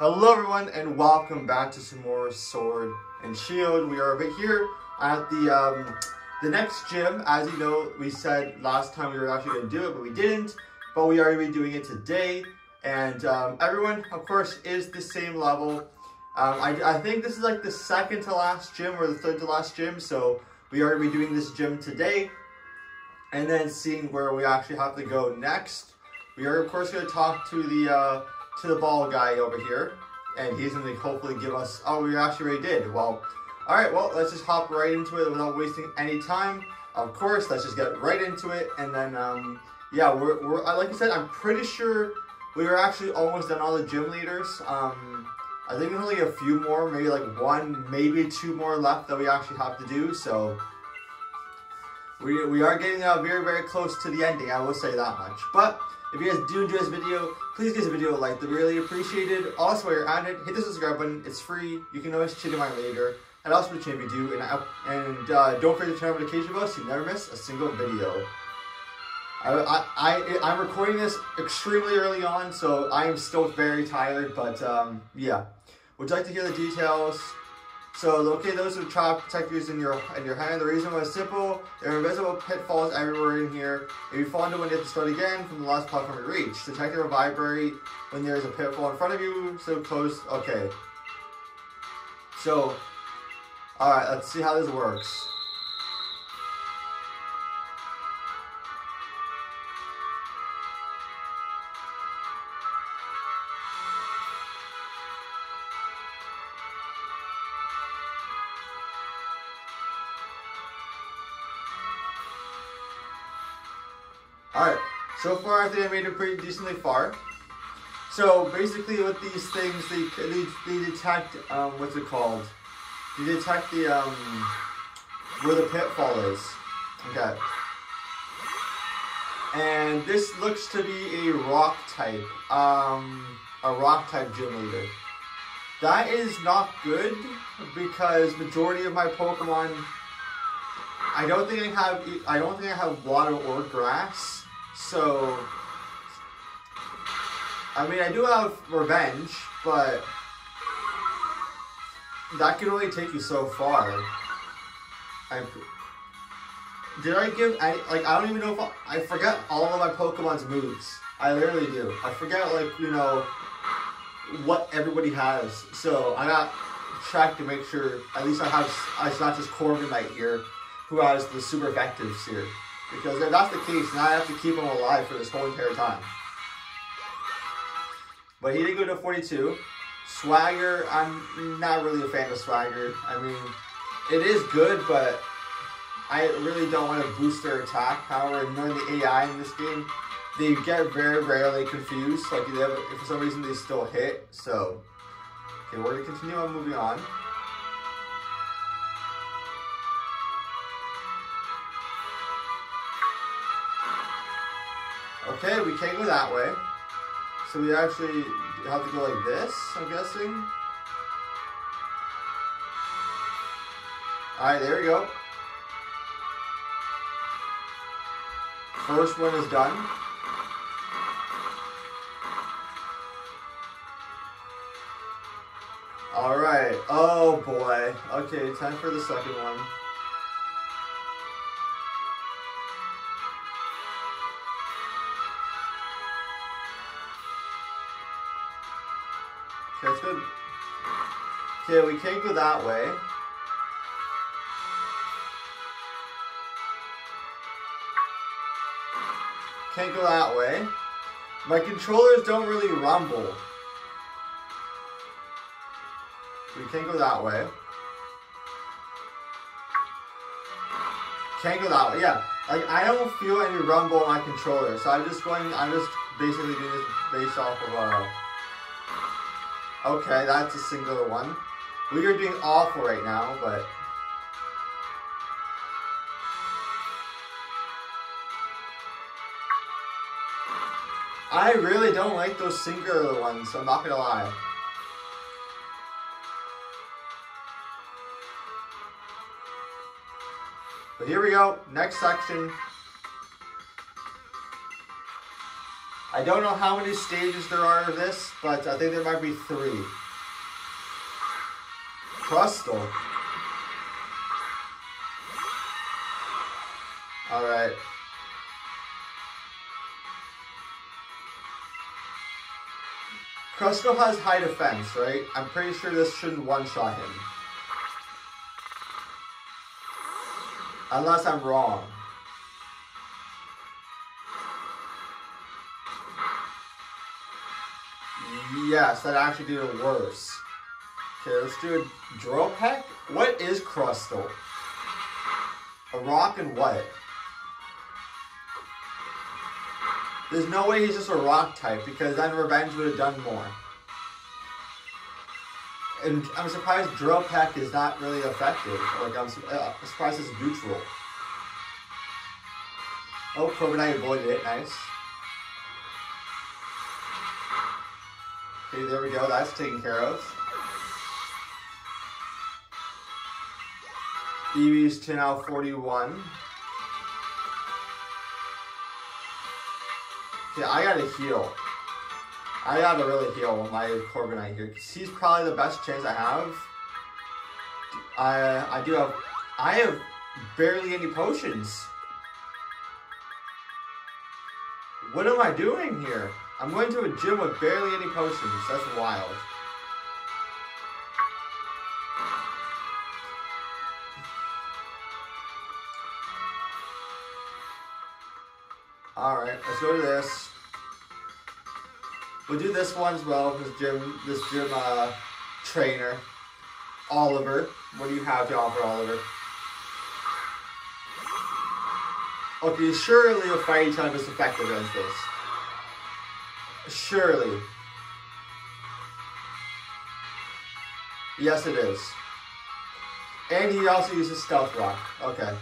Hello everyone and welcome back to some more Sword and Shield. We are over here at the um, the next gym. As you know, we said last time we were actually going to do it, but we didn't. But we are going to be doing it today. And um, everyone, of course, is the same level. Um, I, I think this is like the second to last gym or the third to last gym. So we are going to be doing this gym today. And then seeing where we actually have to go next. We are, of course, going to talk to the... Uh, to the ball guy over here, and he's going to hopefully give us, oh, we actually already did. Well, all right, well, let's just hop right into it without wasting any time. Of course, let's just get right into it, and then, um, yeah, we're, we're, like I said, I'm pretty sure we are actually almost done all the gym leaders. Um, I think there's only a few more, maybe like one, maybe two more left that we actually have to do, so we, we are getting uh, very, very close to the ending, I will say that much. But if you guys do enjoy this video, please give this video a like. They're really appreciated. Also, while you're at it, hit the subscribe button. It's free. You can always check it out later. And also if you do. And, and uh, don't forget to turn on notification bell so you never miss a single video. I, I, I, I'm recording this extremely early on, so I am still very tired. But um, yeah, would you like to hear the details? So locate those with child protectors in your in your hand. The reason was simple. There are invisible pitfalls everywhere in here. If you fall into one, you have to start again from the last platform you reach. Detector will vibrate when there is a pitfall in front of you. So close. Okay. So, all right. Let's see how this works. So far I think I made it pretty decently far. So basically with these things, they, they, they detect, um, what's it called? They detect the, um, where the pitfall is. Okay. And this looks to be a rock type, um, a rock type gym leader. That is not good because majority of my Pokemon, I don't think I have, I don't think I have water or grass. So, I mean, I do have revenge, but that can only take you so far. I, did I give any, like, I don't even know if I, I forget all of my Pokemon's moves. I literally do. I forget, like, you know, what everybody has. So, I got checked to make sure, at least I have, it's not just Corviknight here, who has the super effectives here. Because if that's the case, now I have to keep him alive for this whole entire time. But he did go to 42. Swagger, I'm not really a fan of Swagger. I mean, it is good, but I really don't want to boost their attack. However, knowing the AI in this game, they get very rarely confused. Like, have, for some reason, they still hit. So, okay, we're going to continue on moving on. Okay, we can't go that way. So we actually have to go like this, I'm guessing. Alright, there we go. First one is done. Alright, oh boy. Okay, time for the second one. Okay, we can't go that way. Can't go that way. My controllers don't really rumble. We can't go that way. Can't go that way, yeah. Like, I don't feel any rumble on my controller, so I'm just going, I'm just basically doing this based off of, uh, Okay, that's a singular one. We are doing awful right now, but... I really don't like those singular ones, so I'm not gonna lie. But here we go, next section. I don't know how many stages there are of this, but I think there might be three. Crustle. Alright. Crustle has high defense, right? I'm pretty sure this shouldn't one-shot him. Unless I'm wrong. Yes, that actually did it worse. Okay, let's do a drill peck. What is Crustle? A rock and what? There's no way he's just a rock type because then Revenge would have done more. And I'm surprised Drill Peck is not really effective. Like I'm, uh, surprised it's neutral. Oh, Corviknight avoided it. Nice. Okay, there we go. That's taken care of. Eevee's to now 41. Okay, I gotta heal. I gotta really heal my Corviknight here. Cause he's probably the best chance I have. I I do have I have barely any potions. What am I doing here? I'm going to a gym with barely any potions. That's wild. Alright, let's go to this. We'll do this one as well, this gym, this gym uh, trainer. Oliver. What do you have to offer, Oliver? Okay, surely a fighting type is effective against this. Surely. Yes, it is. And he also uses Stealth Rock. Okay.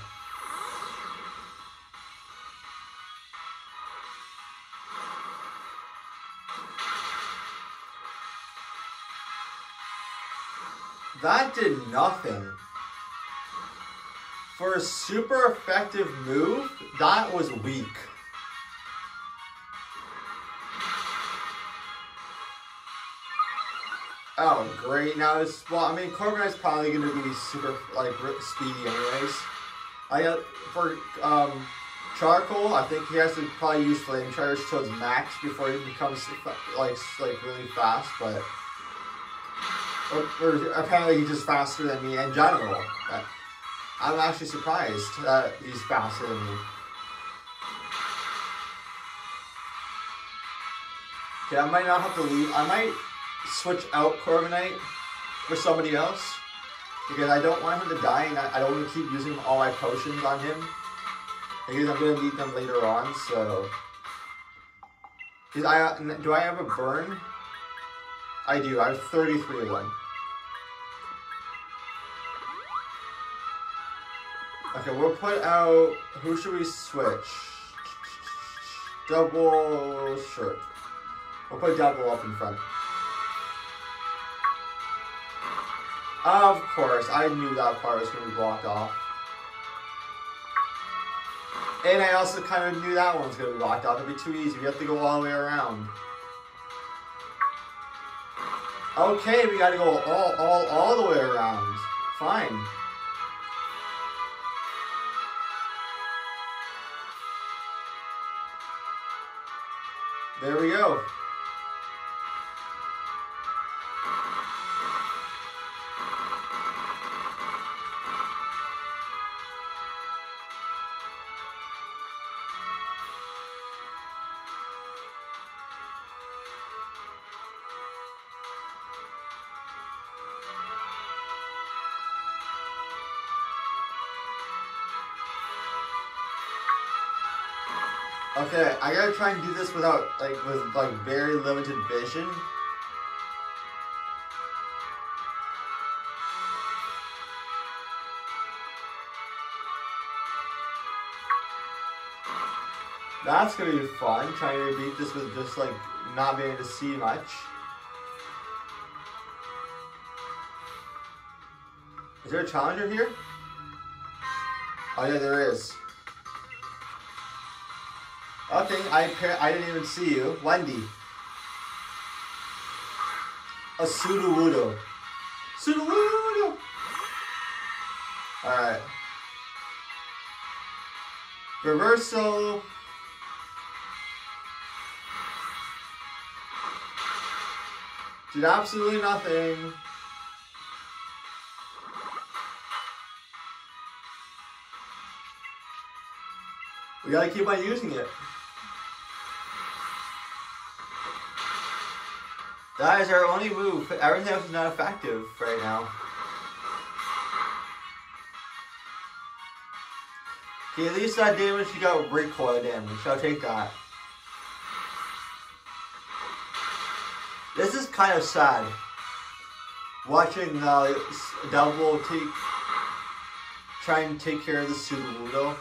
That did nothing. For a super effective move, that was weak. Oh, great. Now it's, well, I mean, Corviknight's probably going to be super, like, speedy anyways. I got, for, um, Charcoal, I think he has to probably use Flame Charge to its max before he becomes, like, like, really fast, but... Or, or apparently he's just faster than me in general. But I'm actually surprised that he's faster than me. Okay, I might not have to leave. I might switch out Corviknight for somebody else. Because I don't want him to die and I don't want to keep using all my potions on him. Because I'm going to need them later on, so... I, do I have a burn? I do. I have 33 of them. Okay, we'll put out... Who should we switch? Double... shirt. We'll put double up in front. Of course, I knew that part was going to be blocked off. And I also kind of knew that one was going to be blocked off. It'd be too easy. We have to go all the way around. Okay, we gotta go all, all, all the way around. Fine. There we go. Okay, I gotta try and do this without, like, with, like, very limited vision. That's gonna be fun, trying to beat this with just, like, not being able to see much. Is there a challenger here? Oh yeah, there is. Okay, I I didn't even see you. Wendy. A Sudowoodo. Sudowoodo! Alright. Reversal. Did absolutely nothing. We gotta keep on using it. That is our only move. Everything else is not effective right now. Okay, at least that damage you got recoil damage. I'll take that. This is kind of sad. Watching uh, Double take try and take care of the Sudowoodo.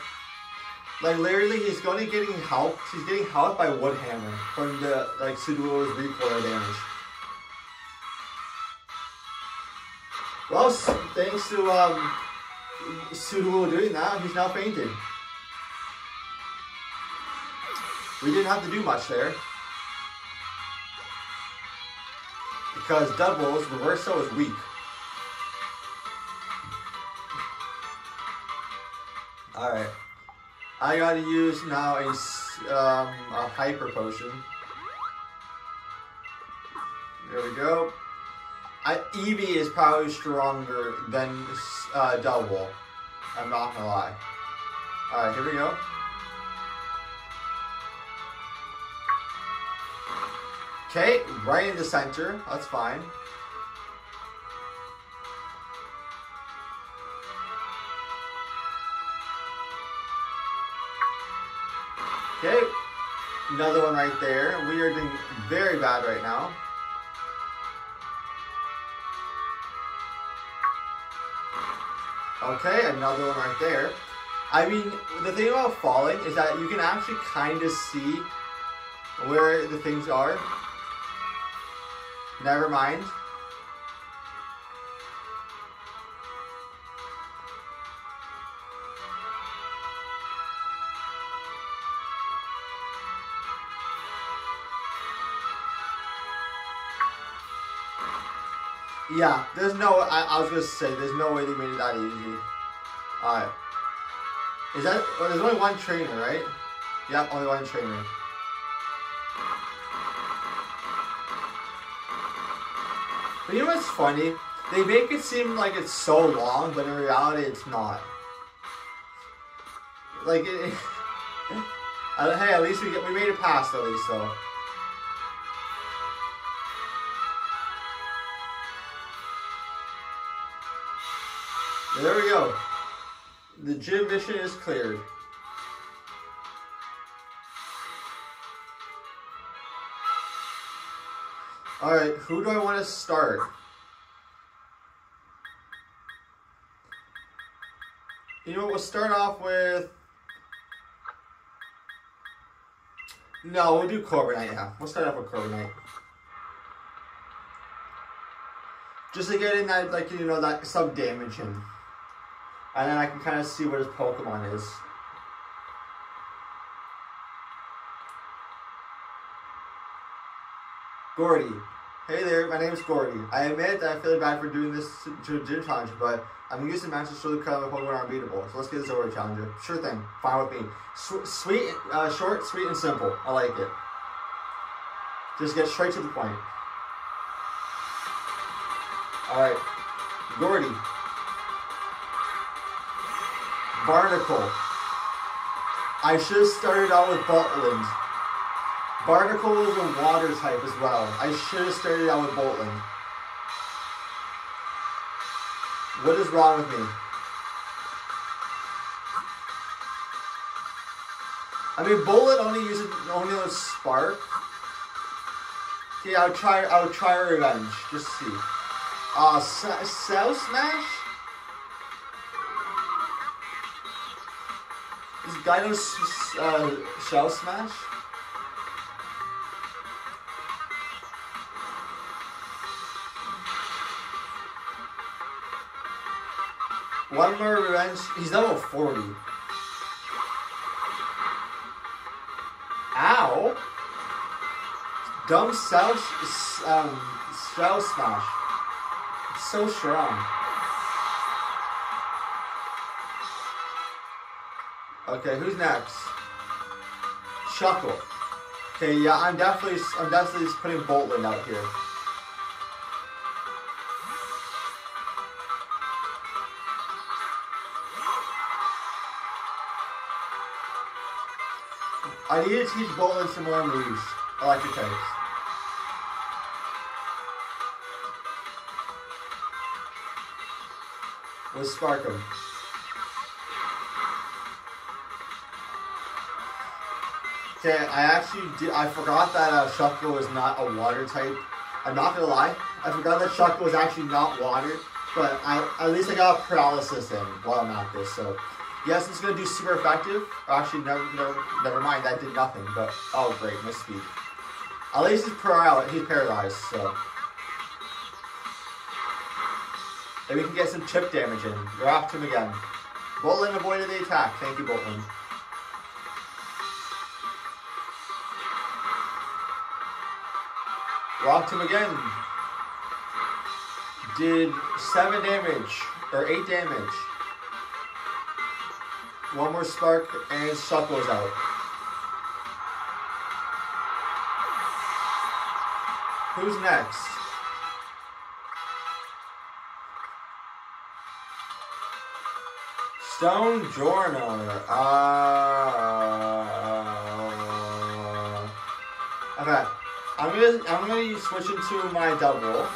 Like literally, he's to getting help. He's getting helped by Woodhammer from the like Sudowoodo's recoil damage. Well, thanks to um, Sudowoodo doing that, he's now fainted. We didn't have to do much there. Because doubles, reversal is weak. Alright. I gotta use now a, um, a hyper potion. There we go. I, Eevee is probably stronger than uh, Dubwool. I'm not gonna lie. Alright, here we go. Okay, right in the center. That's fine. Okay, another one right there. We are doing very bad right now. Okay, another one right there. I mean, the thing about falling is that you can actually kind of see where the things are. Never mind. Yeah, there's no, I, I, was gonna say, there's no way they made it that easy. Alright. Is that, well, there's only one trainer, right? Yep, only one trainer. But you know what's funny? They make it seem like it's so long, but in reality, it's not. Like, it, hey, at least we get we made it past at least though. There we go. The gym mission is cleared. Alright, who do I want to start? You know what, we'll start off with... No, we'll do Corviknight, now. We'll start off with Corviknight. Just to get in that, like, you know, that sub damage in. And then I can kind of see what his Pokemon is. Gordie. Hey there, my name is Gordie. I admit that I feel bad for doing this gym challenge, but I'm using matches to show the my Pokemon unbeatable. So let's get this over, challenger. Sure thing. Fine with me. sweet, uh, short, sweet, and simple. I like it. Just get straight to the point. Alright. Gordie. Barbaracle. I should have started out with Boltund. Barbaracle is a water type as well. I should have started out with Boltund. What is wrong with me? I mean, Bullet only uses only a spark. Okay, I'll try. I'll try revenge. Just see. Uh, Shell Smash. Gyno's uh, Shell Smash? One more revenge. He's level 40. Ow! Dumb Shell, um, South Smash. It's so strong. Okay, who's next? Shuckle. Okay, yeah, I'm definitely, I'm definitely just putting Boltund out here. I need to teach Boltund some more moves. Electric types. Let's spark him. Okay, I actually did, I forgot that uh, Shuckle was not a water type. I'm not gonna lie, I forgot that Shuckle was actually not water, but I at least I got paralysis in while I'm at this, so yes, it's gonna do super effective. Actually, never, never, never mind, that did nothing, but oh great, misspeak. At least he's paralyzed, he's paralyzed, so. Maybe we can get some chip damage in. You're off to him again. Boltund avoided the attack. Thank you, Boltund. Rocked him again. Did seven damage, or eight damage. One more spark, and Shuckle's out. Who's next? Stonjourner. Uh, gonna I'm gonna switch into my Dubwool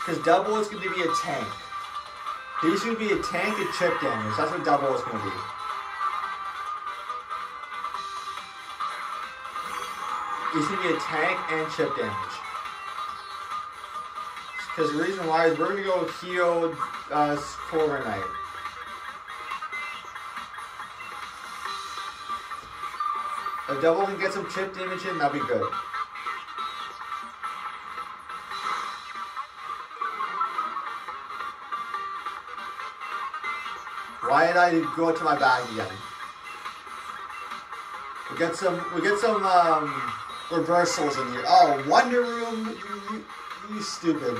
because Dubwool is gonna be a tank. He's gonna be a tank and chip damage. That's what Dubwool is gonna be. He's gonna be a tank and chip damage. Because the reason why is we're gonna go heal uh, Corviknight. If Dubwool can get some chip damage in, that'll be good. Why did I go to my bag again? We get some. We get some um, reversals in here. Oh, Wonder Room. You, you, you stupid.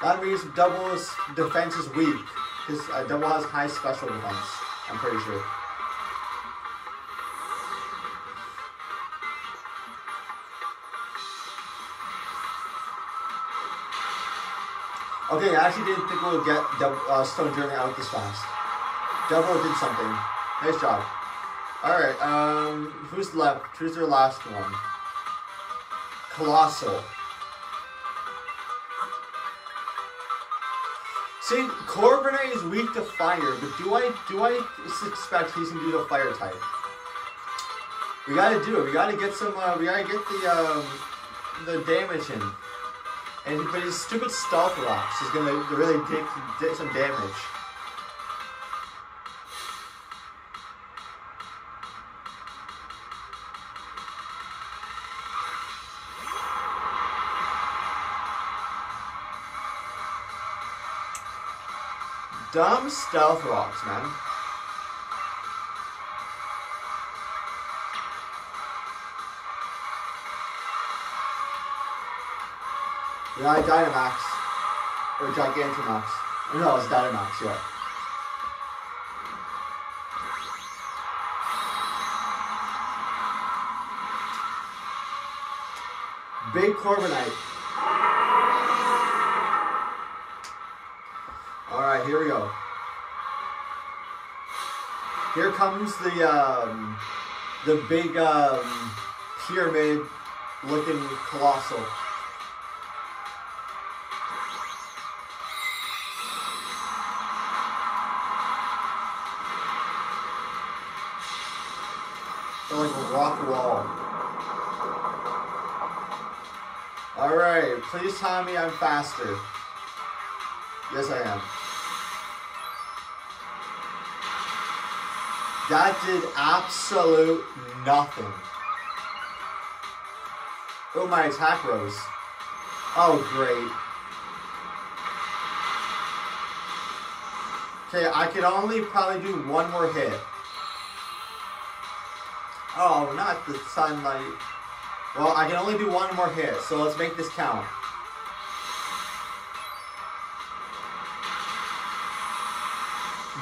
That means Dubwool's defense is weak. His uh, Double has high special defense. I'm pretty sure. Okay, I actually didn't think we would get uh, Stonjourner out this fast. Devil did something. Nice job. Alright, um, who's left? Who's their last one? Coalossal. See, Corviknight is weak to fire, but do I do I expect he's gonna do the fire type? We gotta do it. We gotta get some. Uh, we gotta get the um, the damage in. And but his stupid stealth rocks is gonna really take some damage. Dumb stealth rocks, man. Yeah, Dynamax. Or Gigantamax. No, it's Dynamax, yeah. Big Corviknight. Alright, here we go. Here comes the um, the big um, pyramid looking Coalossal. Please tell me I'm faster. Yes, I am. That did absolute nothing. Oh, my attack rose. Oh, great. Okay, I can only probably do one more hit. Oh, not the sunlight. Well, I can only do one more hit, so let's make this count.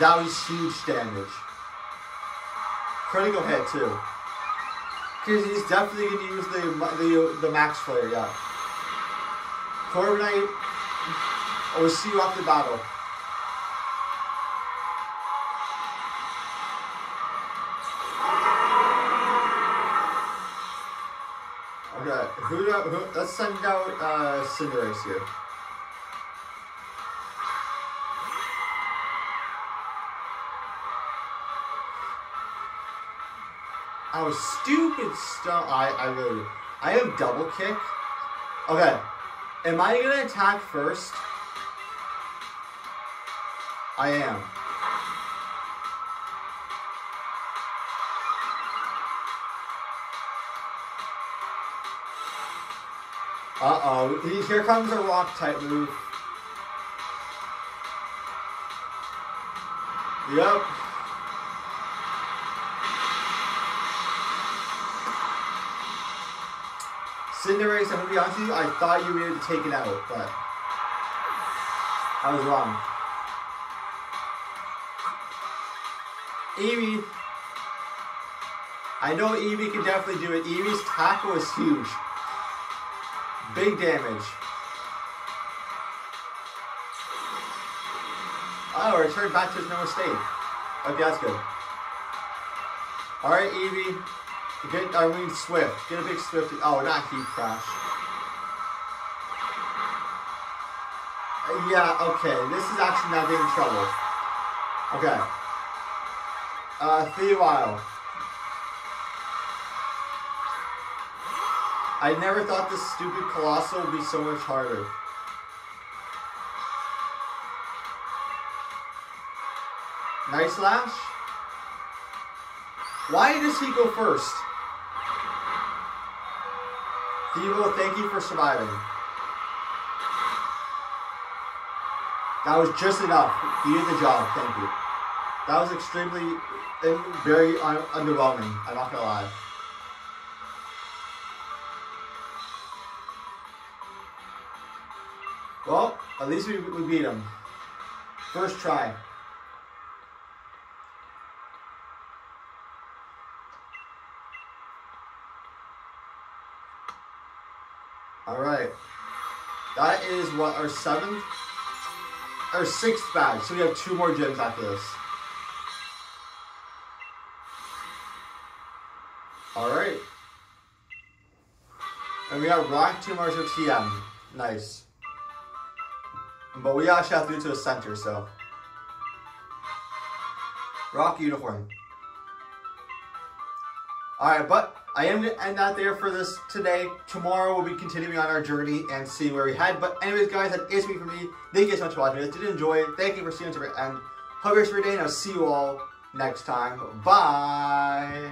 That was huge damage. Critical hit too. Because he's definitely going to use the, the the max flare, yeah. Corviknight, I will see you after battle. Okay, who, who let's send out uh, Cinderace here. Oh, stupid stuff. I, I really, I have double kick. Okay, am I gonna attack first? I am. Uh-oh, here comes a rock type move. Yep. Cinderace, I'm gonna be honest with you, I thought you were able to take it out, but I was wrong. Eevee. I know Eevee can definitely do it. Eevee's tackle is huge. Big damage. Oh, returned back to its normal state. Okay, that's good. Alright, Eevee. Get, I mean Swift. Get a big Swift. Oh, not Heat Crash. Yeah, okay. This is actually not getting in trouble. Okay. Uh, Thewile. I never thought this stupid Coalossal would be so much harder. Nice Lash? Why does he go first? Devo, thank you for surviving. That was just enough. You did the job. Thank you. That was extremely, very un underwhelming. I'm not gonna lie. Well, at least we, we beat him. First try. Alright. That is what, our seventh? Our sixth badge. So we have two more gyms after this. Alright. And we got Rock Team Marshall TM. Nice. But we actually have to it to the center, so. Rock uniform. Alright, but I am going to end that there for this today. Tomorrow we'll be continuing on our journey and seeing where we head. But anyways, guys, that is me for me. Thank you guys so much for watching. If you did enjoy, thank you for seeing us to the end. Hope you have a great day, and I'll see you all next time. Bye!